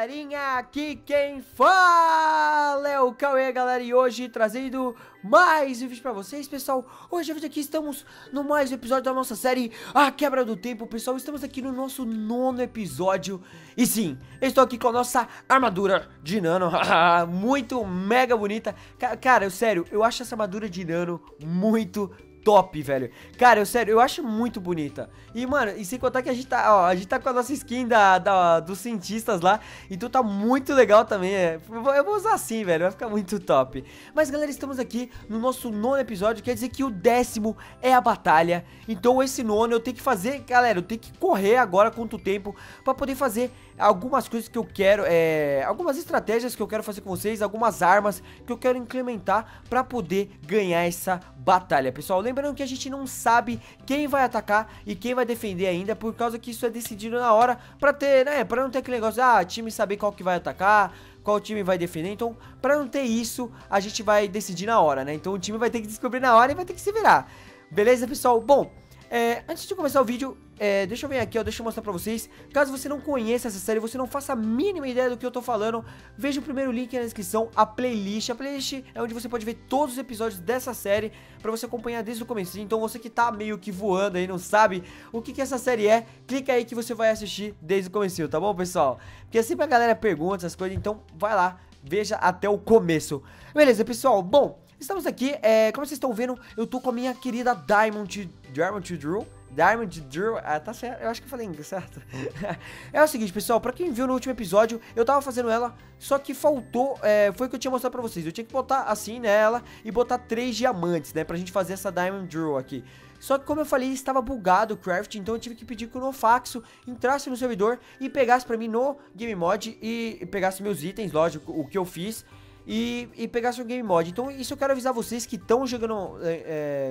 galerinha, aqui quem fala é o Cauê, galera, e hoje trazendo mais um vídeo pra vocês, pessoal. Hoje aqui estamos no mais um episódio da nossa série A Quebra do Tempo, pessoal Estamos aqui no nosso nono episódio. E sim, estou aqui com a nossa armadura de nano. Muito mega bonita. Cara, eu, sério, eu acho essa armadura de nano muito top, velho. Cara, eu sério, eu acho muito bonita. E, mano, e sem contar que a gente tá, ó, a gente tá com a nossa skin da, da dos cientistas lá. Então tá muito legal também. É. Eu vou usar assim, velho. Vai ficar muito top. Mas, galera, estamos aqui no nosso nono episódio. Quer dizer que o décimo é a batalha. Então, esse nono eu tenho que fazer, galera, eu tenho que correr agora quanto tempo pra poder fazer algumas coisas que eu quero, é, algumas estratégias que eu quero fazer com vocês, algumas armas que eu quero implementar pra poder ganhar essa batalha, pessoal. Lembrando que a gente não sabe quem vai atacar e quem vai defender ainda, por causa que isso é decidido na hora pra ter, né, pra não ter aquele negócio, ah, time saber qual que vai atacar, qual time vai defender. Então, pra não ter isso, a gente vai decidir na hora, né? Então o time vai ter que descobrir na hora e vai ter que se virar. Beleza, pessoal? Bom, é, antes de começar o vídeo, é, deixa eu ver aqui, ó, deixa eu mostrar pra vocês. Caso você não conheça essa série, você não faça a mínima ideia do que eu tô falando, veja o primeiro link na descrição, a playlist. A playlist é onde você pode ver todos os episódios dessa série pra você acompanhar desde o começo. Então você que tá meio que voando aí, não sabe o que, que essa série é, clica aí que você vai assistir desde o começo, tá bom, pessoal? Porque sempre a galera pergunta essas coisas, então vai lá, veja até o começo. Beleza, pessoal? Bom... Estamos aqui, é, como vocês estão vendo, eu tô com a minha querida Diamond, Diamond Drew, Diamond Drew, ah, tá certo, eu acho que eu falei certo? é o seguinte, pessoal, pra quem viu no último episódio, eu tava fazendo ela, só que faltou, é, foi o que eu tinha mostrado pra vocês, eu tinha que botar assim nela e botar três diamantes, né, pra gente fazer essa Diamond Drew aqui. Só que como eu falei, estava bugado o craft, então eu tive que pedir que o Nofaxo entrasse no servidor e pegasse pra mim no Game Mod e pegasse meus itens, lógico, o que eu fiz e, e pegar seu game mod. Então isso eu quero avisar vocês que estão jogando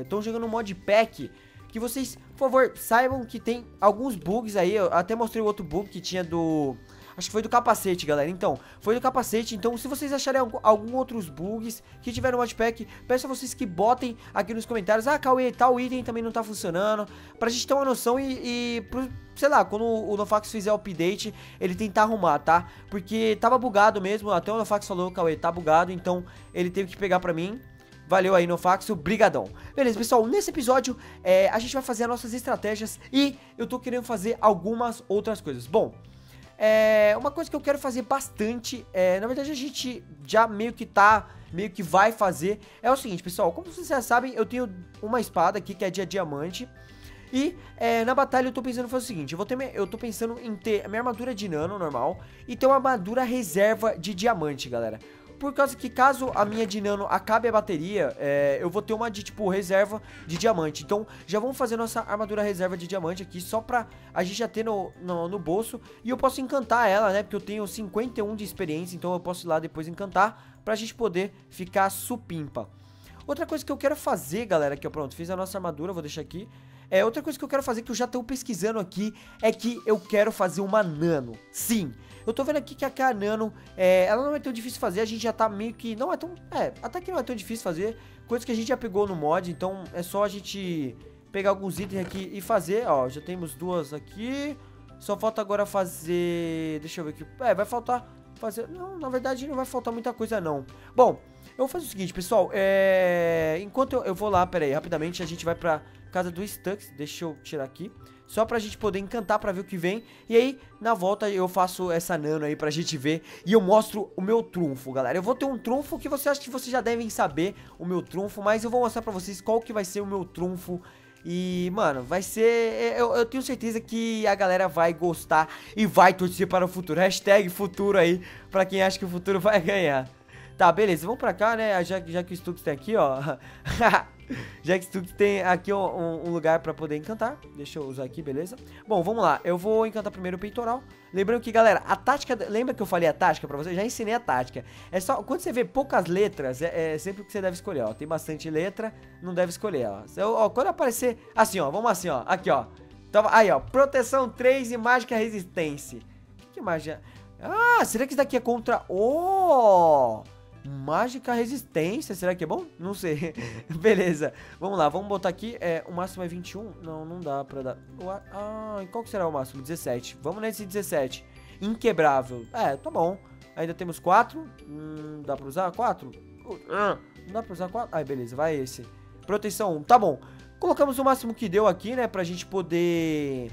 estão é, é jogando mod pack, que vocês, por favor, saibam que tem alguns bugs aí, eu até mostrei o outro bug que tinha do Acho que foi do capacete, galera. Então, foi do capacete. Então, se vocês acharem algum, algum outros bugs que tiveram no modpack, peço a vocês que botem aqui nos comentários. Ah, Cauê, tal item também não tá funcionando. Pra gente ter uma noção e, e pro, sei lá, quando o Nofax fizer o update, ele tentar arrumar, tá? Porque tava bugado mesmo. Até o Nofax falou, Cauê, tá bugado. Então, ele teve que pegar pra mim. Valeu aí, Nofaxo, brigadão. Beleza, pessoal, nesse episódio é, a gente vai fazer as nossas estratégias e eu tô querendo fazer algumas outras coisas. Bom, é, uma coisa que eu quero fazer bastante, é, na verdade a gente já meio que tá, meio que vai fazer, é o seguinte, pessoal, como vocês já sabem, eu tenho uma espada aqui que é de diamante, e é, na batalha eu tô pensando fazer o seguinte, eu, vou ter, eu tô pensando em ter a minha armadura de nano normal e ter uma armadura reserva de diamante, galera por causa que caso a minha de nano acabe a bateria, é, eu vou ter uma de, tipo, reserva de diamante. Então, já vamos fazer nossa armadura reserva de diamante aqui, só pra a gente já ter no, no, no bolso. E eu posso encantar ela, né, porque eu tenho 51 de experiência, então eu posso ir lá depois encantar pra gente poder ficar supimpa. Outra coisa que eu quero fazer, galera, aqui, ó, pronto, fiz a nossa armadura, vou deixar aqui. É, outra coisa que eu quero fazer, que eu já estou pesquisando aqui, é que eu quero fazer uma nano. Sim, eu tô vendo aqui que a Nano, é, ela não é tão difícil fazer, a gente já tá meio que... Não é tão... É, até que não é tão difícil fazer, coisa que a gente já pegou no mod, então é só a gente pegar alguns itens aqui e fazer, ó, já temos duas aqui, só falta agora fazer... Deixa eu ver aqui, é, vai faltar fazer... Não, na verdade não vai faltar muita coisa não. Bom, eu vou fazer o seguinte, pessoal, é... Enquanto eu, eu vou lá, pera aí, rapidamente, a gente vai pra casa do Stux, deixa eu tirar aqui só pra gente poder encantar pra ver o que vem. E aí, na volta, eu faço essa nano aí pra gente ver e eu mostro o meu trunfo, galera. Eu vou ter um trunfo que você acha que vocês já devem saber o meu trunfo, mas eu vou mostrar pra vocês qual que vai ser o meu trunfo e, mano, vai ser. Eu, eu, tenho certeza que a galera vai gostar e vai torcer para o futuro. Hashtag futuro aí, pra quem acha que o futuro vai ganhar. Tá, beleza, vamos pra cá, né? Já, já que o Stux tá aqui, ó. Já que tu tem aqui um, um lugar pra poder encantar. Deixa eu usar aqui, beleza? Bom, vamos lá. Eu vou encantar primeiro o peitoral. Lembrando que, galera, a tática... Lembra que eu falei a tática pra você? Já ensinei a tática. É só... Quando você vê poucas letras, é, é sempre o que você deve escolher, ó. Tem bastante letra, não deve escolher, ó. ó. Quando aparecer... Assim, ó. Vamos assim, ó. Aqui, ó. Então, aí, ó. Proteção 3 e mágica resistência. Que, que mágica... Ah, será que isso daqui é contra... Oh... Mágica resistência, será que é bom? Não sei. Beleza, vamos lá, vamos botar aqui. É, o máximo é 21? Não, não dá pra dar. Ah, qual que será o máximo? 17. Vamos nesse 17. inquebrável. É, tá bom. Ainda temos quatro. Hum, dá pra usar quatro? Não dá pra usar quatro? Ai, beleza, vai esse. Proteção 1, tá bom. Colocamos o máximo que deu aqui, né, pra gente poder...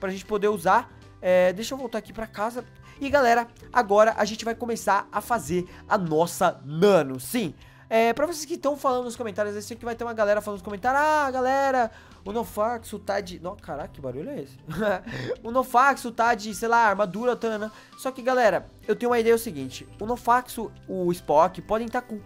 Pra gente poder usar. É, deixa eu voltar aqui pra casa. E galera, agora a gente vai começar a fazer a nossa nano. Sim, é, pra vocês que estão falando nos comentários, eu sei que vai ter uma galera falando nos comentários, ah, galera, o Nofaxo tá de... Não, caraca, que barulho é esse? o Nofaxo tá de, sei lá, armadura, tanana. Só que, galera, eu tenho uma ideia é o seguinte, o Nofaxo, o Spock, podem estar tá com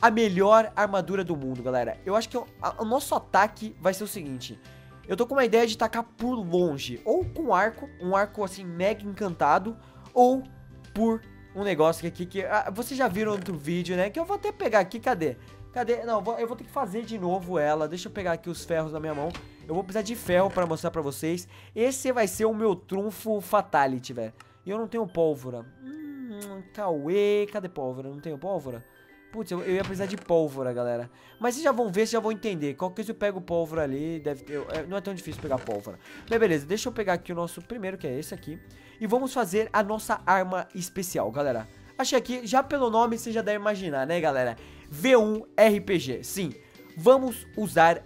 a melhor armadura do mundo, galera. Eu acho que o, a, o nosso ataque vai ser o seguinte... Eu tô com uma ideia de tacar por longe, ou com arco, um arco assim mega encantado, ou por um negócio aqui que... Ah, vocês já viram outro vídeo, né? Que eu vou até pegar aqui, cadê? Cadê? Não, eu vou ter que fazer de novo ela. Deixa eu pegar aqui os ferros na minha mão. Eu vou precisar de ferro pra mostrar pra vocês. Esse vai ser o meu trunfo fatality, velho. E eu não tenho pólvora. Hum, Cauê, cadê pólvora? Não tenho pólvora? Putz, eu, eu, ia precisar de pólvora, galera. Mas vocês já vão ver, vocês já vão entender. Qualquer coisa eu pego pólvora ali, deve ter, é, não é tão difícil pegar pólvora. Mas beleza, deixa eu pegar aqui o nosso primeiro, que é esse aqui. E vamos fazer a nossa arma especial, galera. Achei aqui, já pelo nome você já deve imaginar, né, galera? V1 RPG, sim. Vamos usar...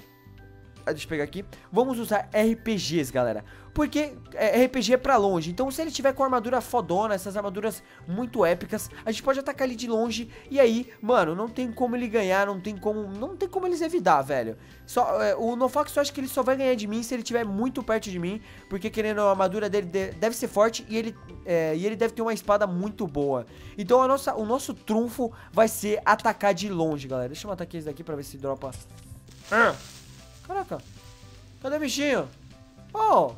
Ah, deixa eu pegar aqui. Vamos usar RPGs, galera. Porque é, RPG é pra longe. Então se ele tiver com armadura fodona, essas armaduras muito épicas, a gente pode atacar ele de longe. E aí, mano, não tem como ele ganhar, não tem como. Não tem como eles evitar, velho. Só, é, o Nofox eu acho que ele só vai ganhar de mim se ele estiver muito perto de mim. Porque querendo a armadura dele deve ser forte e ele, é, e ele deve ter uma espada muito boa. Então a nossa, o nosso trunfo vai ser atacar de longe, galera. Deixa eu matar aqui esse daqui pra ver se dropa. Ah, caraca. Cadê o bichinho? Oh,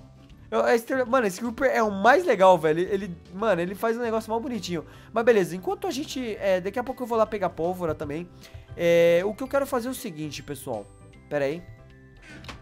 esse, mano, esse Creeper é o mais legal, velho. Ele, mano, ele faz um negócio mal bonitinho. Mas beleza, enquanto a gente... É, daqui a pouco eu vou lá pegar pólvora também. É, o que eu quero fazer é o seguinte, pessoal. Pera aí.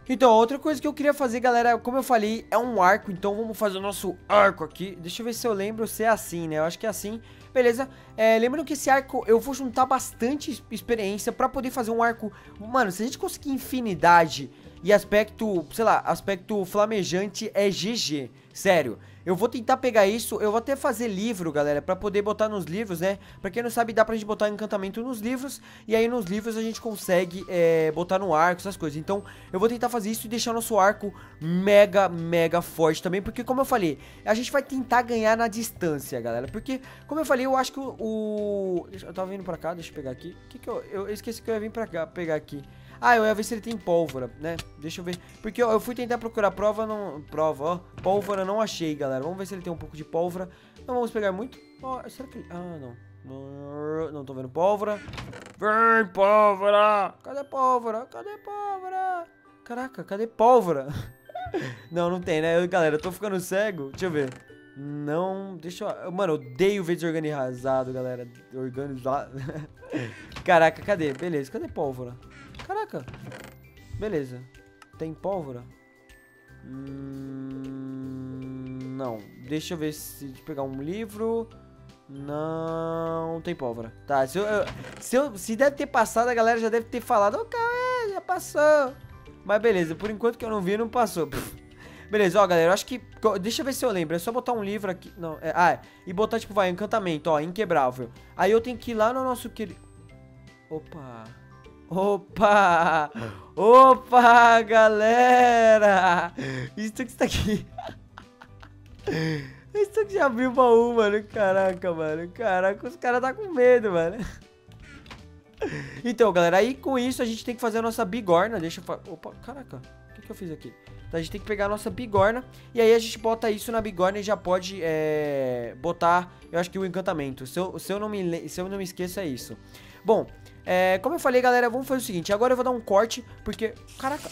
Então, outra coisa que eu queria fazer, galera, como eu falei, é um arco. Então vamos fazer o nosso arco aqui. Deixa eu ver se eu lembro se é assim, né? Eu acho que é assim. Beleza? É, lembrando que esse arco eu vou juntar bastante experiência pra poder fazer um arco... Mano, se a gente conseguir infinidade e aspecto, sei lá, aspecto flamejante é GG. Sério, eu vou tentar pegar isso, eu vou até fazer livro, galera, pra poder botar nos livros, né? Pra quem não sabe, dá pra gente botar encantamento nos livros, e aí nos livros a gente consegue é, botar no arco, essas coisas. Então, eu vou tentar fazer isso e deixar nosso arco mega, mega forte também, porque como eu falei, a gente vai tentar ganhar na distância, galera. Porque, como eu falei, eu acho que o... o... Eu tava vindo pra cá, deixa eu pegar aqui. O que que eu... Eu esqueci que eu ia vir pra cá, pegar aqui. Ah, eu ia ver se ele tem pólvora, né? Deixa eu ver. Porque ó, eu fui tentar procurar prova, não... Prova, ó. Pólvora não achei, galera. Vamos ver se ele tem um pouco de pólvora. Não vamos pegar muito. Ó, será que... Ah, não. Não, tô vendo pólvora. Vem, pólvora! Cadê pólvora? Cadê pólvora? Caraca, cadê pólvora? não, não tem, né? Galera, eu tô ficando cego. Deixa eu ver. Não, deixa eu... Mano, eu odeio ver desorganizado, galera. Organizado. Caraca, cadê? Beleza, cadê pólvora? Caraca. Beleza. Tem pólvora? Hum, não. Deixa eu ver se pegar um livro. Não tem pólvora. Tá, se, eu, se, eu, se deve ter passado, a galera já deve ter falado. Oh, cara, já passou. Mas beleza, por enquanto que eu não vi, não passou. Beleza, ó, galera, eu acho que... Deixa eu ver se eu lembro. É só botar um livro aqui... Não, é... Ah, é. E botar, tipo, vai, encantamento, ó, inquebrável. Aí eu tenho que ir lá no nosso... Querido... Opa... Opa! Opa, galera! Isso que está aqui. Isso que já abriu o baú, mano. Caraca, mano. Caraca, os caras tá com medo, mano. Então, galera, aí com isso a gente tem que fazer a nossa bigorna. Deixa eu... Opa, caraca. O que, que eu fiz aqui? Então, a gente tem que pegar a nossa bigorna. E aí a gente bota isso na bigorna e já pode é, botar, eu acho que o encantamento. Se eu, se eu, não, me, se eu não me esqueço, é isso. Bom, é, como eu falei, galera, vamos fazer o seguinte. Agora eu vou dar um corte, porque... Caraca.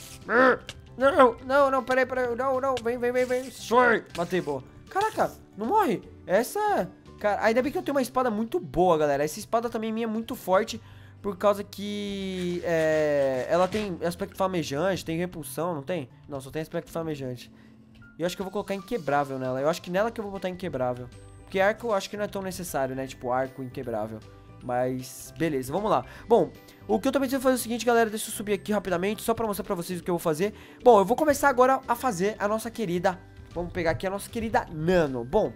Não, não, não, peraí, peraí. Não, não, vem, vem, vem, vem. Sai. Matei, boa. Caraca, não morre. Essa... Cara, ainda bem que eu tenho uma espada muito boa, galera. Essa espada também minha é muito forte, por causa que... É, ela tem aspecto flamejante, tem repulsão, não tem? Não, só tem aspecto flamejante. E eu acho que eu vou colocar inquebrável nela. Eu acho que nela que eu vou botar inquebrável. Porque arco eu acho que não é tão necessário, né? Tipo, arco inquebrável. Mas, beleza, vamos lá. Bom, o que eu também vou fazer é o seguinte, galera, deixa eu subir aqui rapidamente, só pra mostrar pra vocês o que eu vou fazer. Bom, eu vou começar agora a fazer a nossa querida, vamos pegar aqui a nossa querida Nano. Bom,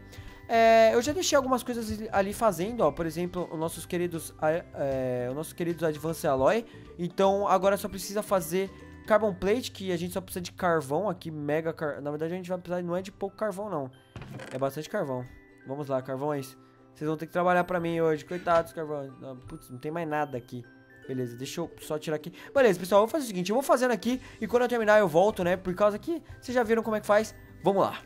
É, eu já deixei algumas coisas ali fazendo, ó. Por exemplo, os nossos queridos, é, os nossos queridos Advanced Alloy. Então, agora só precisa fazer Carbon Plate, que a gente só precisa de carvão aqui, mega car... Na verdade, a gente vai precisar, não é de pouco carvão, não. É bastante carvão. Vamos lá, carvões. Vocês vão ter que trabalhar pra mim hoje. Coitados, carvão. Putz, não tem mais nada aqui. Beleza, deixa eu só tirar aqui. Beleza, pessoal, vou fazer o seguinte. Eu vou fazendo aqui e quando eu terminar eu volto, né? Por causa que vocês já viram como é que faz. Vamos lá.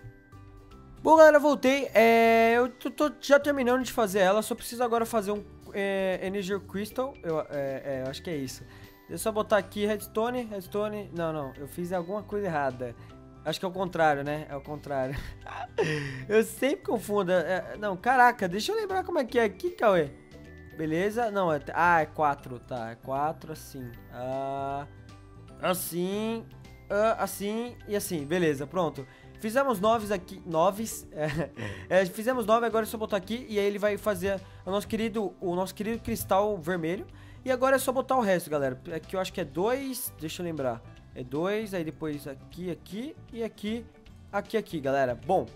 Bom, galera, voltei. É, eu tô, tô, já terminando de fazer ela. Só preciso agora fazer um é, Energy Crystal. Eu é, é, acho que é isso. Deixa eu só botar aqui Redstone, Redstone. Não, não, eu fiz alguma coisa errada. Acho que é o contrário, né? É o contrário. eu sempre confundo. É, não, caraca, deixa eu lembrar como é que é aqui, Cauê. Beleza? Não, é... Ah, é 4, tá. É 4 assim. Ah, assim. Ah, assim e assim. Beleza, pronto. Fizemos noves aqui. Noves. É, é, fizemos nove, agora é só botar aqui. E aí ele vai fazer o nosso querido, o nosso querido cristal vermelho. E agora é só botar o resto, galera. Aqui eu acho que é dois. Deixa eu lembrar. É dois, aí depois aqui, aqui e aqui, aqui, aqui, galera. Bom,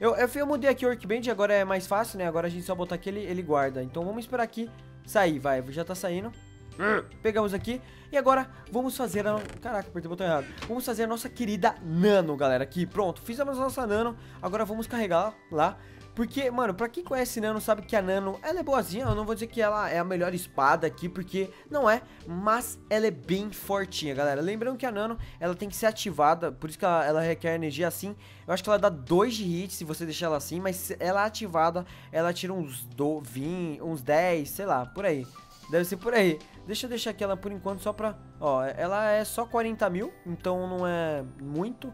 eu, eu, eu mudei aqui o workbench, agora é mais fácil, né? Agora a gente só botar aqui, ele, ele guarda. Então vamos esperar aqui sair, vai. Já tá saindo. Pegamos aqui e agora vamos fazer a... Caraca, apertei o botão errado Vamos fazer a nossa querida Nano, galera Aqui, pronto, fizemos a nossa Nano Agora vamos carregar lá porque, mano, pra quem conhece Nano sabe que a Nano, ela é boazinha, eu não vou dizer que ela é a melhor espada aqui, porque não é, mas ela é bem fortinha, galera. Lembrando que a Nano, ela tem que ser ativada, por isso que ela, ela requer energia assim. Eu acho que ela dá 2 de hit se você deixar ela assim, mas ela é ativada, ela tira uns, do, 20, uns 10, sei lá, por aí. Deve ser por aí. Deixa eu deixar aqui ela por enquanto só pra... Ó, ela é só 40 mil, então não é muito.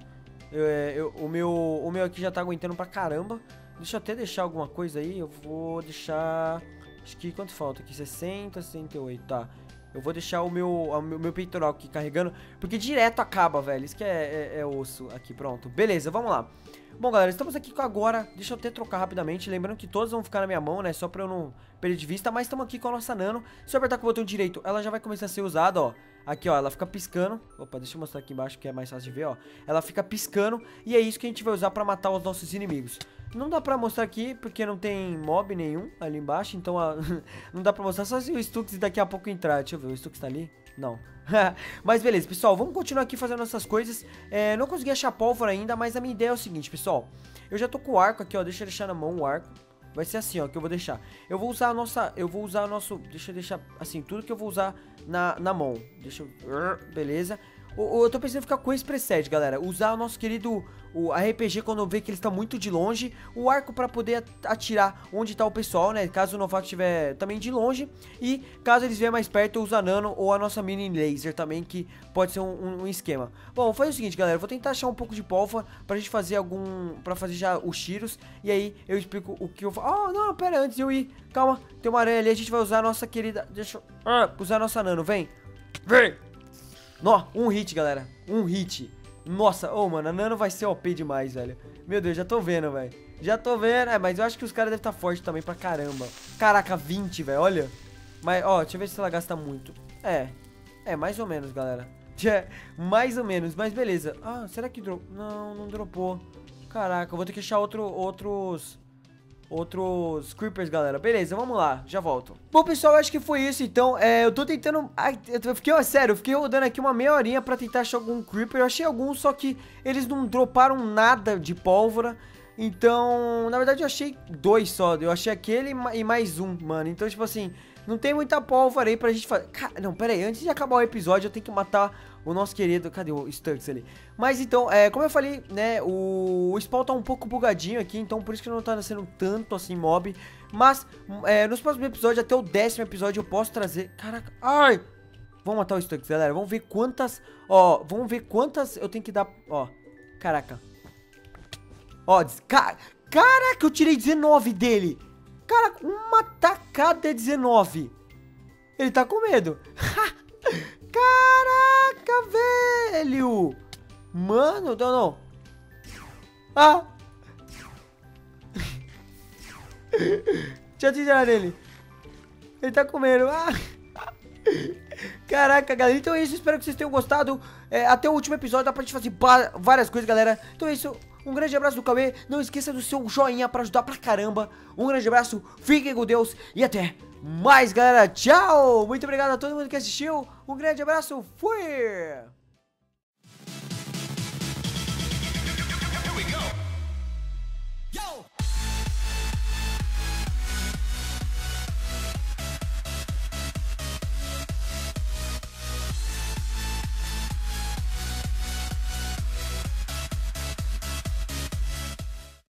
Eu, eu, o, meu, o meu aqui já tá aguentando pra caramba. Deixa eu até deixar alguma coisa aí. Eu vou deixar... Acho que quanto falta aqui? 60, 68, tá. Eu vou deixar o meu, o meu, meu peitoral aqui carregando, porque direto acaba, velho. Isso que é, é, é, osso aqui, pronto. Beleza, vamos lá. Bom, galera, estamos aqui com agora. Deixa eu até trocar rapidamente. Lembrando que todos vão ficar na minha mão, né? Só pra eu não perder de vista. Mas estamos aqui com a nossa Nano. Se eu apertar com o botão direito, ela já vai começar a ser usada, ó. Aqui, ó, ela fica piscando. Opa, deixa eu mostrar aqui embaixo que é mais fácil de ver, ó. Ela fica piscando e é isso que a gente vai usar pra matar os nossos inimigos. Não dá pra mostrar aqui, porque não tem mob nenhum ali embaixo, então a... não dá pra mostrar só se o Stux daqui a pouco entrar. Deixa eu ver, o Stux tá ali? Não. mas beleza, pessoal, vamos continuar aqui fazendo essas coisas. É, não consegui achar pólvora ainda, mas a minha ideia é o seguinte, pessoal. Eu já tô com o arco aqui, ó, deixa eu deixar na mão o arco. Vai ser assim, ó, que eu vou deixar. Eu vou usar a nossa... Eu vou usar o nosso... Deixa eu deixar, assim, tudo que eu vou usar na, na mão. Deixa eu... Beleza. Eu tô pensando em ficar com esse preset, galera. Usar o nosso querido o RPG quando ver que ele está muito de longe. O arco para poder atirar onde tá o pessoal, né? Caso o novato estiver também de longe. E caso eles venham mais perto, eu uso a nano ou a nossa mini laser também, que pode ser um, um esquema. Bom, fazer o seguinte, galera. Eu vou tentar achar um pouco de pólvora pra gente fazer algum... Pra fazer já os tiros. E aí eu explico o que eu faço. Oh, não, pera, antes de eu ir. Calma, tem uma aranha ali. A gente vai usar a nossa querida... Deixa eu... Ah, usar a nossa nano, vem. Vem. Nó, um hit, galera. Um hit. Nossa, ô, oh, mano, a Nano vai ser OP demais, velho. Meu Deus, já tô vendo, velho. Já tô vendo. É, mas eu acho que os caras devem estar tá fortes também pra caramba. Caraca, 20, velho, olha. Mas, ó, deixa eu ver se ela gasta muito. É, é, mais ou menos, galera. É, mais ou menos, mas beleza. Ah, será que dropou? Não, não dropou. Caraca, eu vou ter que achar outro, outros outros creepers, galera. Beleza, vamos lá, já volto. Bom, pessoal, acho que foi isso, então. É, eu tô tentando... Ai, eu fiquei, ó, sério, eu fiquei rodando aqui uma meia horinha pra tentar achar algum creeper. Eu achei alguns, só que eles não droparam nada de pólvora. Então, na verdade, eu achei dois só. Eu achei aquele e mais um, mano. Então, tipo assim, não tem muita pólvora aí pra gente fazer... Não, pera aí, antes de acabar o episódio, eu tenho que matar o nosso querido... Cadê o Sturks ali? Mas então, é, como eu falei, né, o, o spawn tá um pouco bugadinho aqui, então por isso que não tá nascendo tanto assim mob. Mas, é, nos próximos episódios, até o décimo episódio, eu posso trazer... Caraca, ai... Vamos matar o Sturks, galera. Vamos ver quantas... Ó, vamos ver quantas eu tenho que dar... Ó, caraca. Ó, ca... caraca, eu tirei 19 dele. Cara, uma tacada é 19. Ele tá com medo. Caraca, velho! Mano, não, não. Ah! Deixa eu tirar nele. Ele tá comendo. Ah! Caraca, galera. Então é isso. Espero que vocês tenham gostado. É, até o último episódio dá pra gente fazer várias coisas, galera. Então é isso. Um grande abraço do Cauê. Não esqueça do seu joinha para ajudar pra caramba. Um grande abraço, fiquem com Deus e até mais, galera. Tchau! Muito obrigado a todo mundo que assistiu. Um grande abraço, fui!